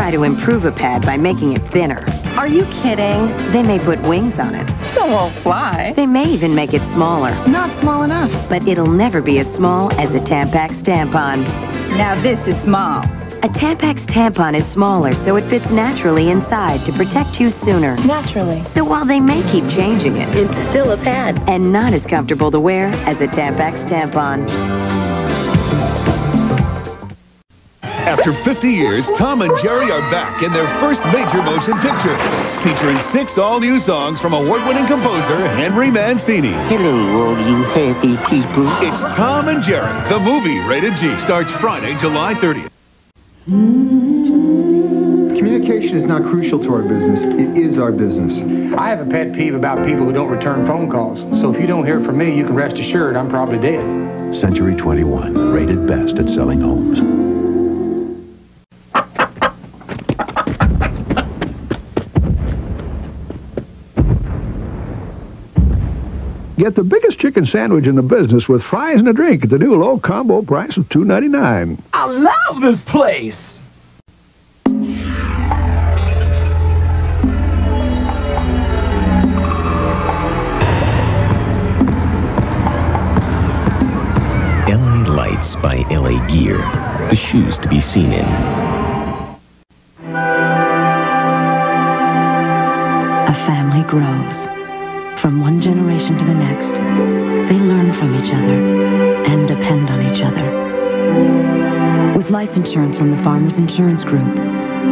try to improve a pad by making it thinner. Are you kidding? They may put wings on it. Still won't fly. They may even make it smaller. Not small enough. But it'll never be as small as a Tampax tampon. Now this is small. A Tampax tampon is smaller, so it fits naturally inside to protect you sooner. Naturally. So while they may keep changing it, It's still a pad. and not as comfortable to wear as a Tampax tampon. After 50 years, Tom and Jerry are back in their first major motion picture, featuring six all-new songs from award-winning composer Henry Mancini. Hello, all you happy people. It's Tom and Jerry, the movie rated G, starts Friday, July 30th. Communication is not crucial to our business. It is our business. I have a pet peeve about people who don't return phone calls. So if you don't hear from me, you can rest assured I'm probably dead. Century 21, rated best at selling homes. Get the biggest chicken sandwich in the business with fries and a drink at the new low combo price of $2.99. I love this place. LA Lights by LA Gear. The shoes to be seen in. A family grows. From one generation to the next, they learn from each other and depend on each other. With life insurance from the Farmers Insurance Group,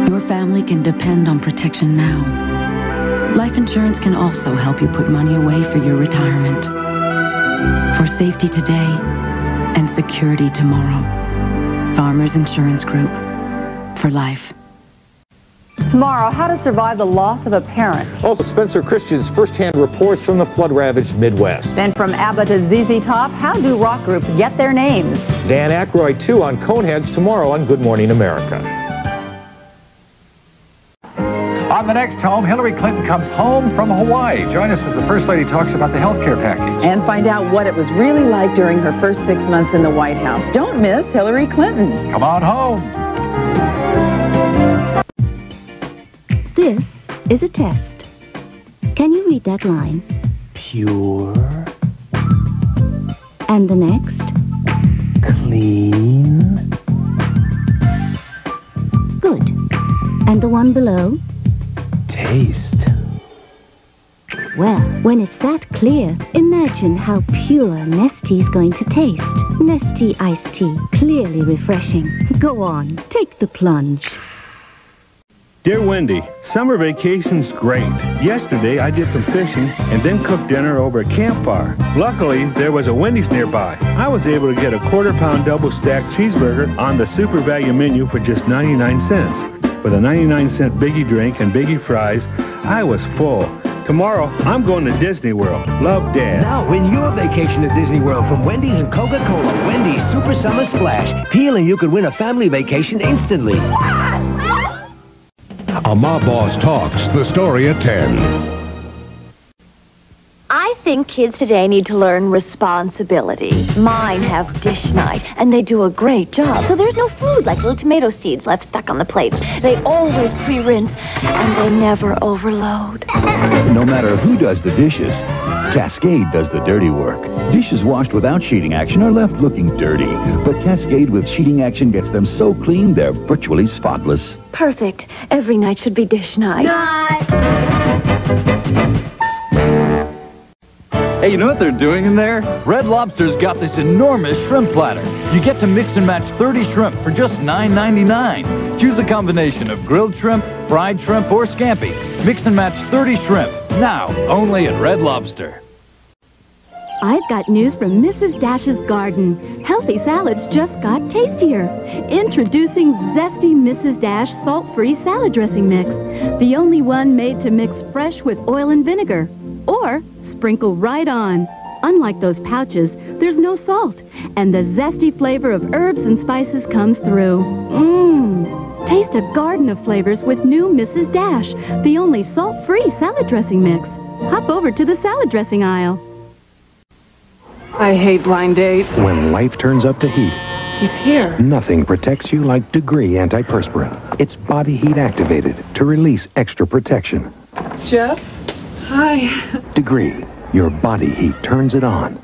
your family can depend on protection now. Life insurance can also help you put money away for your retirement. For safety today and security tomorrow. Farmers Insurance Group. For life. Tomorrow, how to survive the loss of a parent. Also, Spencer Christian's firsthand reports from the flood-ravaged Midwest. Then from ABBA to ZZ Top, how do rock groups get their names? Dan Aykroyd, too, on Coneheads tomorrow on Good Morning America. On the next home, Hillary Clinton comes home from Hawaii. Join us as the First Lady talks about the health care package. And find out what it was really like during her first six months in the White House. Don't miss Hillary Clinton. Come on home. This is a test. Can you read that line? Pure, And the next? clean. Good. And the one below? Taste. Well, when it's that clear, imagine how pure Nestea's going to taste. Nestea iced tea, clearly refreshing. Go on, take the plunge. Dear Wendy, summer vacation's great. Yesterday I did some fishing and then cooked dinner over a campfire. Luckily, there was a Wendy's nearby. I was able to get a quarter pound double stacked cheeseburger on the super value menu for just 99 cents. With a 99 cent biggie drink and biggie fries, I was full. Tomorrow, I'm going to Disney World. Love, Dad. Now win your vacation at Disney World from Wendy's and Coca-Cola. Wendy's Super Summer Splash. Peel and you could win a family vacation instantly. A Mob Boss Talks, the story at 10. I think kids today need to learn responsibility. Mine have dish night, and they do a great job. So there's no food like little tomato seeds left stuck on the plates. They always pre-rinse, and they never overload. No matter who does the dishes, Cascade does the dirty work. Dishes washed without sheeting action are left looking dirty, but Cascade with sheeting action gets them so clean they're virtually spotless. Perfect. Every night should be dish night. Hey, you know what they're doing in there? Red Lobster's got this enormous shrimp platter. You get to mix and match 30 shrimp for just $9.99. Choose a combination of grilled shrimp, fried shrimp, or scampi. Mix and match 30 shrimp. Now, only at Red Lobster. I've got news from Mrs. Dash's garden. Healthy salads just got tastier. Introducing Zesty Mrs. Dash salt-free salad dressing mix. The only one made to mix fresh with oil and vinegar. Or sprinkle right on. Unlike those pouches, there's no salt. And the zesty flavor of herbs and spices comes through. Mmm. Taste a garden of flavors with new Mrs. Dash, the only salt-free salad dressing mix. Hop over to the salad dressing aisle. I hate blind dates. When life turns up to heat, He's here. nothing protects you like Degree antiperspirant. It's body heat activated to release extra protection. Jeff? Hi. Degree, your body heat turns it on.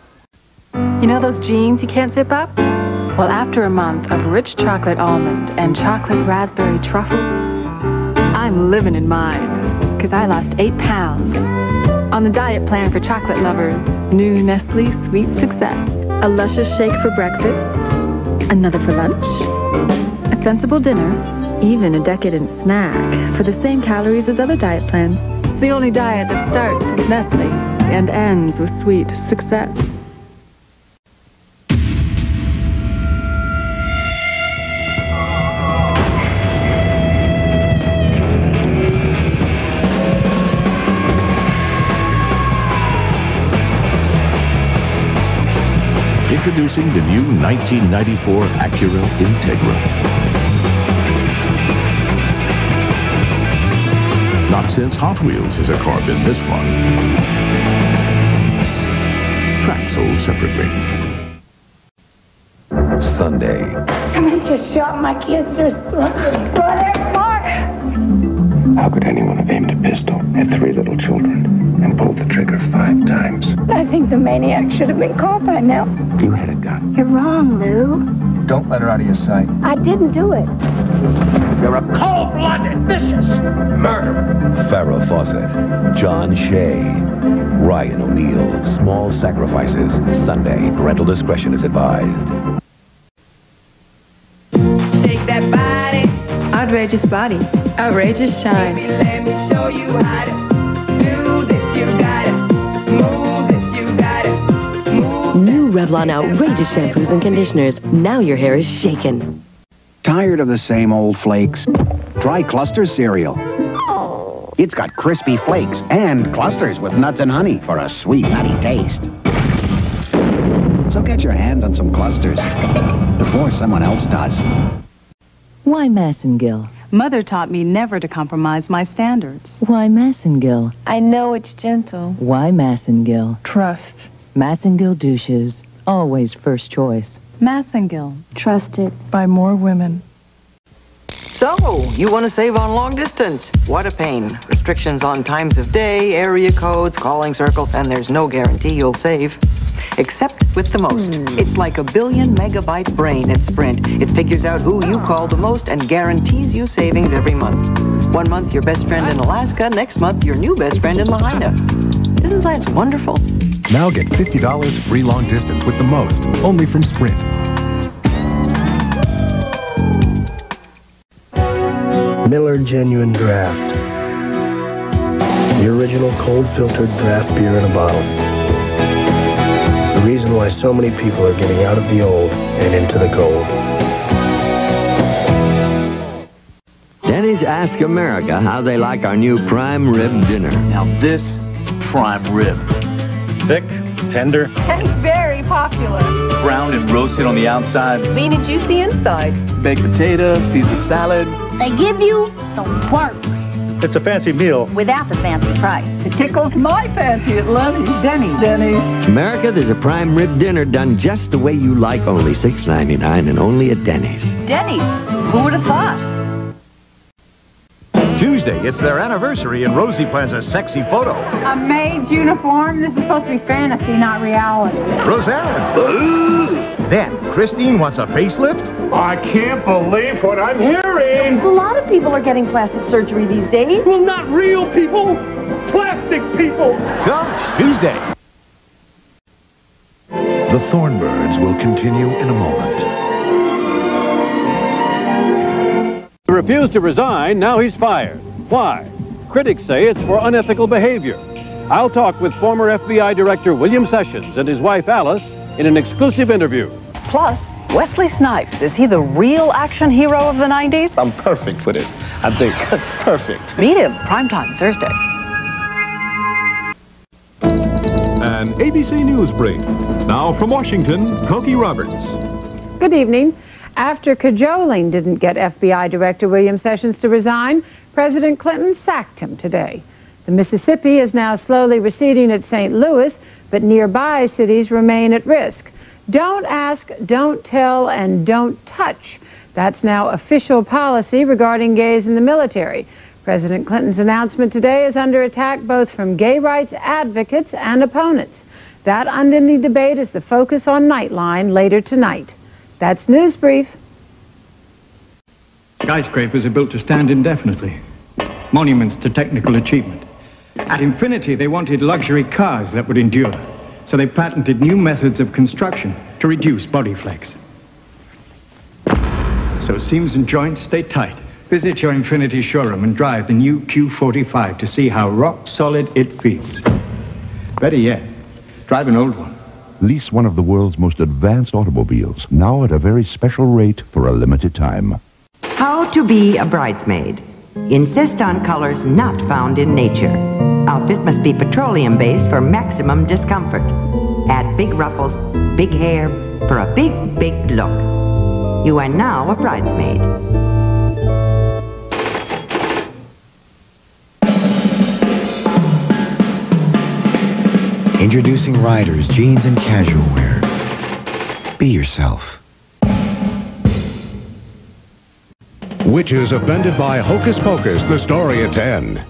You know those jeans you can't zip up? Well, after a month of rich chocolate almond and chocolate raspberry truffle, I'm living in mine because I lost eight pounds. On the diet plan for chocolate lovers, new Nestle Sweet Success. A luscious shake for breakfast, another for lunch, a sensible dinner, even a decadent snack for the same calories as other diet plans. It's the only diet that starts with Nestle and ends with sweet success. Introducing the new 1994 Acura Integra. Not since Hot Wheels has a car been this fun. Track sold separately. Sunday. Somebody just shot my kids. There's blood blood Mark. How could anyone have aimed a pistol at three little children and pulled the trigger five times? I think the maniac should have been caught by now. You had a gun. You're wrong, Lou. Don't let her out of your sight. I didn't do it. You're a cold-blooded, vicious murderer. Farrah Fawcett, John Shea, Ryan O'Neal, Small Sacrifices, Sunday. Parental discretion is advised. Shake that body. Outrageous body. Outrageous shine. Let me show you how to do this. You gotta move this. You gotta move. New Revlon outrageous shampoos and conditioners. Now your hair is shaken. Tired of the same old flakes? Try Clusters cereal. Oh. It's got crispy flakes and clusters with nuts and honey for a sweet, nutty taste. So get your hands on some clusters before someone else does. Why Massengill? Mother taught me never to compromise my standards. Why Massengill? I know it's gentle. Why Massengill? Trust. Massengill douches. Always first choice. Massengill. Trusted. By more women. So, you want to save on long distance? What a pain. Restrictions on times of day, area codes, calling circles, and there's no guarantee you'll save. Except with the most. Hmm. It's like a billion megabyte brain at Sprint. It figures out who you call the most and guarantees you savings every month. One month your best friend in Alaska, next month your new best friend in Lahaina. Isn't that wonderful? Now get $50 free long distance with the most, only from Sprint. Miller Genuine Draft. The original cold filtered draft beer in a bottle. The reason why so many people are getting out of the old and into the gold. Denny's Ask America how they like our new prime rib dinner. Now this is prime rib. Thick, tender, And very popular. browned and roasted on the outside. Lean and juicy inside. Baked potato, Caesar salad. They give you the works It's a fancy meal. without the fancy price. It tickles my fancy at Lenny's. Denny's. Denny's. America, there's a prime rib dinner done just the way you like, only $6.99 and only at Denny's. Denny's. Who would have thought? Tuesday, it's their anniversary, and Rosie plans a sexy photo. A maid's uniform? This is supposed to be fantasy, not reality. Roseanne! then, Christine wants a facelift? I can't believe what I'm hearing. A lot of people are getting plastic surgery these days. Well, not real people. Plastic people. Come, Tuesday. The Thornbirds will continue in a moment. Refused to resign, now he's fired. Why? Critics say it's for unethical behavior. I'll talk with former FBI Director William Sessions and his wife Alice in an exclusive interview. Plus, Wesley Snipes. Is he the real action hero of the 90s? I'm perfect for this. I think perfect. Meet him. Primetime Thursday. An ABC News Break. Now from Washington, Cokie Roberts. Good evening. After cajoling didn't get FBI Director William Sessions to resign, President Clinton sacked him today. The Mississippi is now slowly receding at St. Louis, but nearby cities remain at risk. Don't ask, don't tell, and don't touch. That's now official policy regarding gays in the military. President Clinton's announcement today is under attack both from gay rights advocates and opponents. That unending debate is the focus on Nightline later tonight. That's News Brief. Skyscrapers are built to stand indefinitely. Monuments to technical achievement. At Infiniti, they wanted luxury cars that would endure. So they patented new methods of construction to reduce body flex. So seams and joints stay tight. Visit your Infiniti showroom and drive the new Q45 to see how rock solid it feels. Better yet, drive an old one. Lease one of the world's most advanced automobiles, now at a very special rate for a limited time. How to be a bridesmaid. Insist on colors not found in nature. Outfit must be petroleum-based for maximum discomfort. Add big ruffles, big hair, for a big, big look. You are now a bridesmaid. Introducing Riders jeans and casual wear. Be yourself. Witches offended by Hocus Pocus, the story at 10.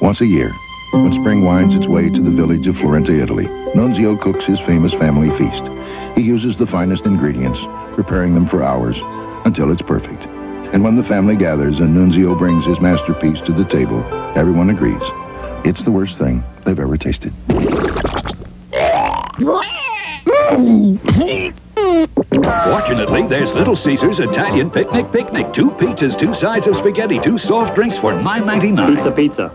Once a year, when spring winds its way to the village of Florenta, Italy, Nunzio cooks his famous family feast. He uses the finest ingredients, preparing them for hours, until it's perfect. And when the family gathers and Nunzio brings his masterpiece to the table, everyone agrees. It's the worst thing they've ever tasted. Fortunately, there's Little Caesar's Italian Picnic Picnic. Two pizzas, two sides of spaghetti, two soft drinks for $9.99. Pizza, pizza.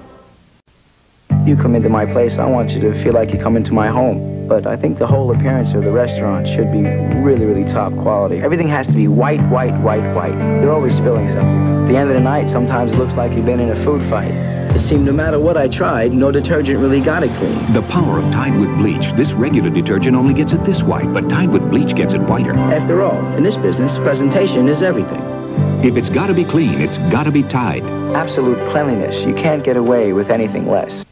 You come into my place, I want you to feel like you come into my home. But I think the whole appearance of the restaurant should be really, really top quality. Everything has to be white, white, white, white. They're always spilling something. At the end of the night, sometimes it looks like you've been in a food fight. It seemed no matter what I tried, no detergent really got it clean. The power of Tide with bleach. This regular detergent only gets it this white, but Tide with bleach gets it whiter. After all, in this business, presentation is everything. If it's gotta be clean, it's gotta be Tide. Absolute cleanliness. You can't get away with anything less.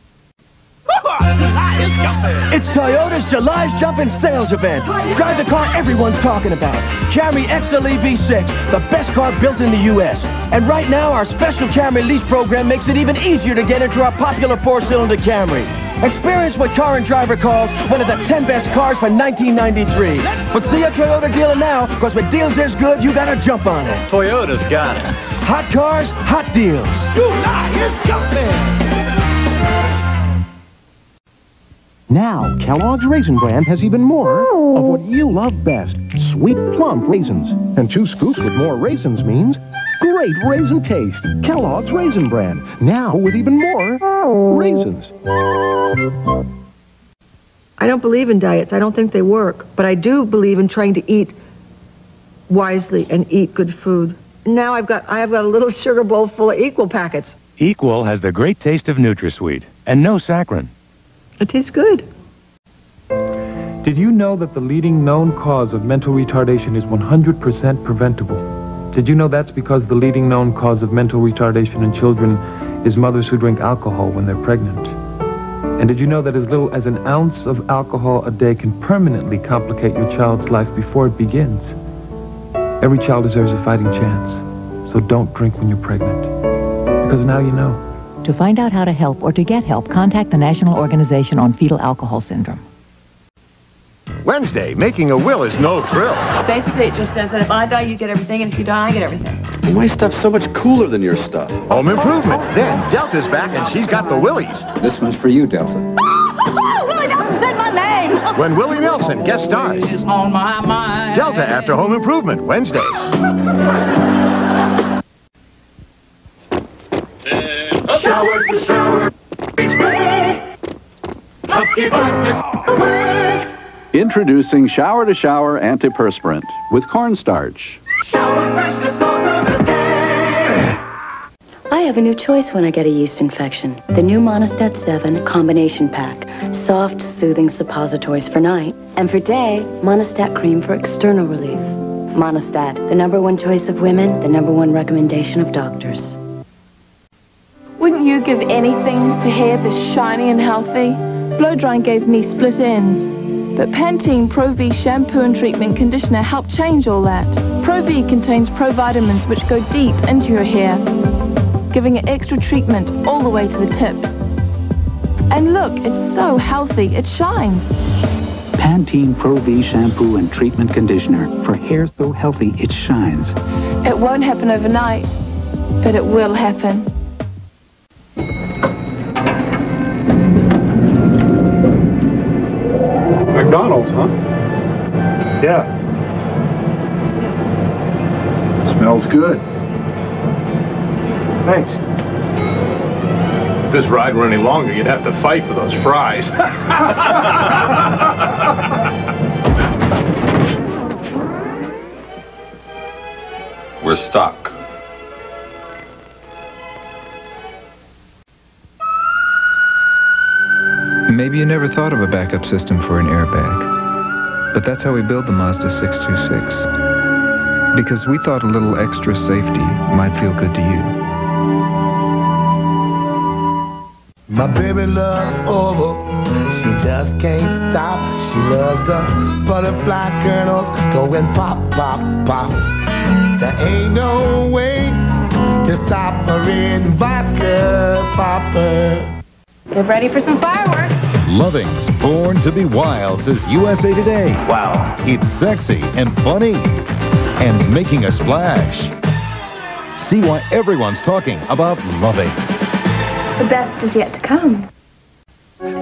It's Toyota's July's Jumpin' Sales Event. Drive the car everyone's talking about. Camry XLE V6, the best car built in the U.S. And right now, our special Camry lease program makes it even easier to get into our popular four-cylinder Camry. Experience what Car and Driver calls one of the 10 best cars for 1993. But see a Toyota dealer now, because with deals this good, you gotta jump on it. Toyota's got it. Hot cars, hot deals. July is jumping. Now, Kellogg's Raisin Bran has even more of what you love best. Sweet, plump raisins. And two scoops with more raisins means great raisin taste. Kellogg's Raisin Bran. Now with even more raisins. I don't believe in diets. I don't think they work. But I do believe in trying to eat wisely and eat good food. Now I've got I have got a little sugar bowl full of equal packets. Equal has the great taste of NutraSweet and no saccharin. It tastes good. Did you know that the leading known cause of mental retardation is 100% preventable? Did you know that's because the leading known cause of mental retardation in children is mothers who drink alcohol when they're pregnant? And did you know that as little as an ounce of alcohol a day can permanently complicate your child's life before it begins? Every child deserves a fighting chance, so don't drink when you're pregnant. Because now you know. To find out how to help or to get help, contact the National Organization on Fetal Alcohol Syndrome. Wednesday, making a will is no thrill. Basically, it just says that if I die, you get everything, and if you die, I get everything. Well, my stuff's so much cooler than your stuff. Home improvement. Then Delta's back and she's got the Willies. This one's for you, Delta. Oh, Willie Nelson said my name. When Willie Nelson guest stars. Is on my mind. Delta after home improvement, Wednesdays. Shower to shower. Introducing Shower to Shower Antiperspirant with cornstarch. I have a new choice when I get a yeast infection. The new Monistat 7 combination pack. Soft, soothing suppositories for night. And for day, Monistat cream for external relief. Monistat, the number one choice of women, the number one recommendation of doctors. Wouldn't you give anything for hair this shiny and healthy? Blow drying gave me split ends. But Pantene Pro V shampoo and treatment conditioner helped change all that. Pro V contains provitamins which go deep into your hair, giving it extra treatment all the way to the tips. And look, it's so healthy, it shines. Pantene Pro V shampoo and treatment conditioner for hair so healthy it shines. It won't happen overnight, but it will happen. McDonald's, huh? Yeah. Smells good. Thanks. If this ride were any longer, you'd have to fight for those fries. We're stuck. Maybe you never thought of a backup system for an airbag. But that's how we build the Mazda 626. Because we thought a little extra safety might feel good to you. My baby loves over. She just can't stop. She loves the butterfly kernels going pop, pop, pop. There ain't no way to stop her in vodka popper. Get ready for some fireworks. Loving's Born to be Wild, says USA Today. Wow. It's sexy and funny and making a splash. See why everyone's talking about Loving. The best is yet to come.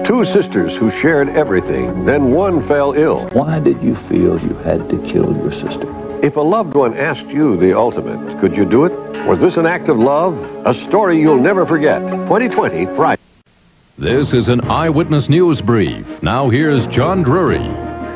Two sisters who shared everything, then one fell ill. Why did you feel you had to kill your sister? If a loved one asked you the ultimate, could you do it? Was this an act of love? A story you'll never forget. 2020 Friday. This is an Eyewitness News Brief. Now here's John Drury.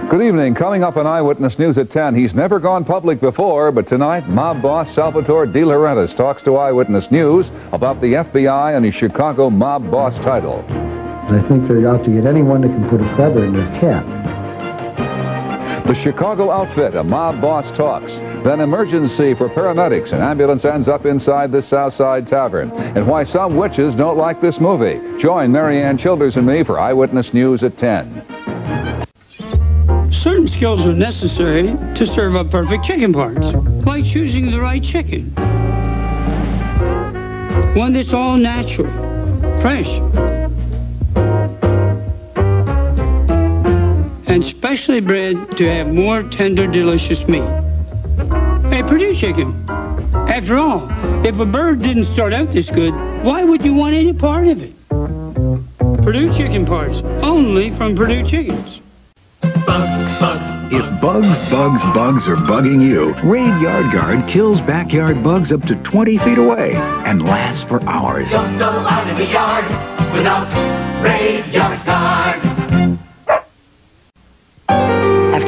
Good evening. Coming up on Eyewitness News at 10, he's never gone public before, but tonight, mob boss Salvatore De Laurentiis talks to Eyewitness News about the FBI and his Chicago mob boss title. I think they're out to get anyone that can put a feather in their cap. The Chicago outfit, a mob boss talks. Then emergency for paramedics. An ambulance ends up inside this Southside Tavern. And why some witches don't like this movie. Join Marianne Childers and me for Eyewitness News at 10. Certain skills are necessary to serve up perfect chicken parts, like choosing the right chicken. One that's all natural, fresh, and specially bred to have more tender, delicious meat. Hey, Perdue chicken. After all, if a bird didn't start out this good, why would you want any part of it? Perdue chicken parts, only from Perdue Chickens. Bugs, bugs, If bugs, bugs, bugs are bugging you, Raid Yard Guard kills backyard bugs up to 20 feet away and lasts for hours. Don't go out in the yard without Raid Yard Guard.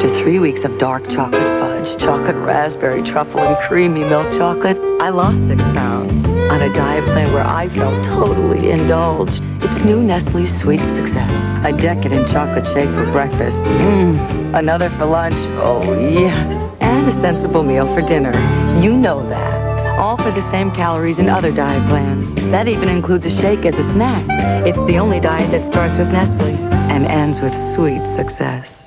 After three weeks of dark chocolate fudge, chocolate raspberry truffle, and creamy milk chocolate, I lost six pounds on a diet plan where I felt totally indulged. It's new Nestle Sweet Success. A decadent chocolate shake for breakfast. Mmm. Another for lunch. Oh, yes. And a sensible meal for dinner. You know that. All for the same calories in other diet plans. That even includes a shake as a snack. It's the only diet that starts with Nestle and ends with sweet success.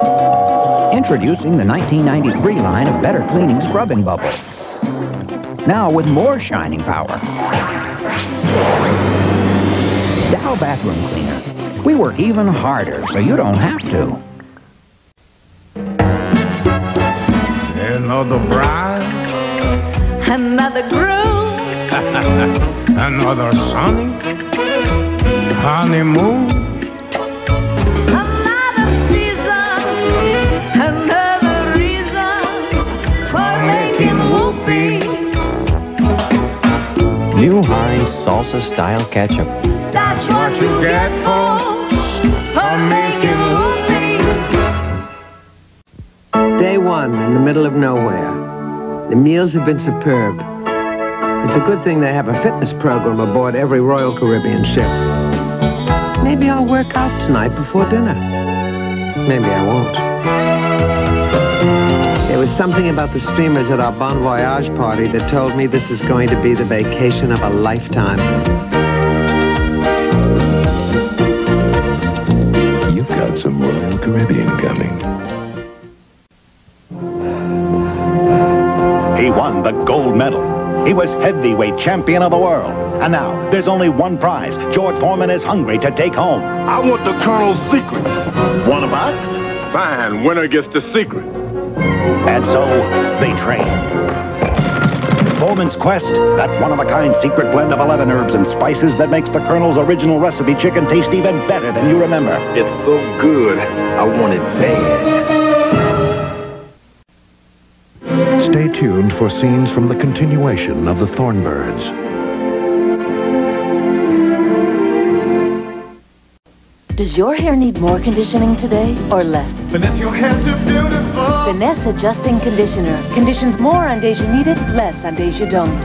Introducing the 1993 line of better cleaning scrubbing bubbles. Now with more shining power. Dow Bathroom Cleaner. We work even harder so you don't have to. Another bride, Another groom, another sunny honeymoon. New Heinz salsa style ketchup. That's what you get for, for making whoopee. Day one, in the middle of nowhere. The meals have been superb. It's a good thing they have a fitness program aboard every Royal Caribbean ship. Maybe I'll work out tonight before dinner. Maybe I won't. There was something about the streamers at our Bon Voyage party that told me this is going to be the vacation of a lifetime. You've got some Royal Caribbean coming. He won the gold medal. He was heavyweight champion of the world. And now, there's only one prize. George Foreman is hungry to take home. I want the Colonel's secret. Want a box? Fine, winner gets the secret. And so, they trained. Foreman's Quest, that one-of-a-kind secret blend of 11 herbs and spices that makes the Colonel's original recipe chicken taste even better than you remember. It's so good, I want it bad. Stay tuned for scenes from the continuation of the Thornbirds. Does your hair need more conditioning today or less? Finesse your hair to beautiful. Finesse Adjusting Conditioner conditions more on days you need it, less on days you don't.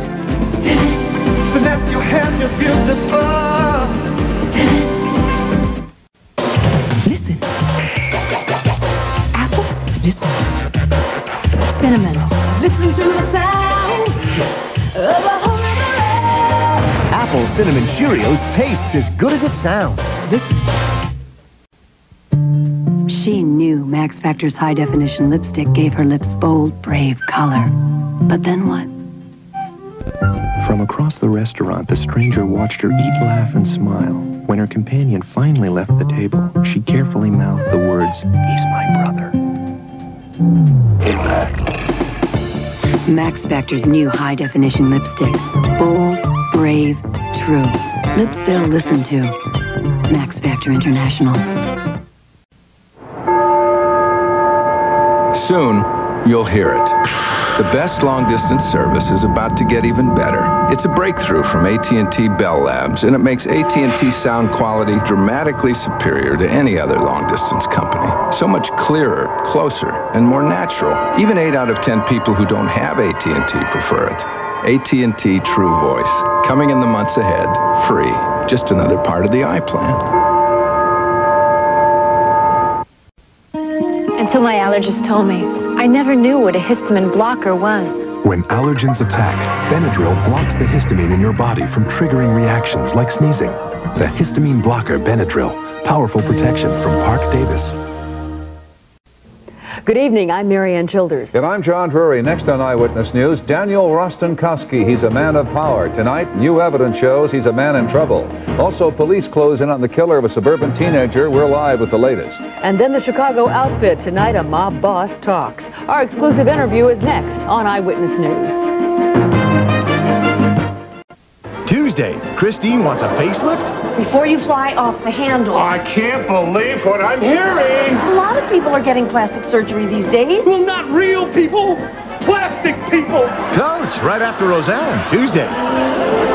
Finesse your hair to beautiful. Listen. Apples, listen. Cinnamon, listen to the sounds of a Apple Cinnamon Cheerios tastes as good as it sounds. Listen. She knew Max Factor's high definition lipstick gave her lips bold, brave color. But then what? From across the restaurant, the stranger watched her eat, laugh, and smile. When her companion finally left the table, she carefully mouthed the words, He's my brother. Max Factor's new high definition lipstick. Bold, brave, true. Lips they'll listen to. Max Factor International. Soon, you'll hear it. The best long-distance service is about to get even better. It's a breakthrough from AT&T Bell Labs, and it makes AT&T sound quality dramatically superior to any other long-distance company. So much clearer, closer, and more natural. Even 8 out of 10 people who don't have AT&T prefer it. AT&T True Voice, coming in the months ahead, free. Just another part of the iPlan. Until my allergist told me. I never knew what a histamine blocker was. When allergens attack, Benadryl blocks the histamine in your body from triggering reactions like sneezing. The histamine blocker Benadryl. Powerful protection from Parke-Davis. Good evening. I'm Marianne Childers. And I'm John Drury. Next on Eyewitness News, Daniel Rostenkowski. He's a man of power. Tonight, new evidence shows he's a man in trouble. Also, police close in on the killer of a suburban teenager. We're live with the latest. And then the Chicago outfit. Tonight, a mob boss talks. Our exclusive interview is next on Eyewitness News. Tuesday, Christine wants a facelift? Before you fly off the handle. I can't believe what I'm hearing. A lot of people are getting plastic surgery these days. Well, not real people. Plastic people. Coach, right after Roseanne, Tuesday.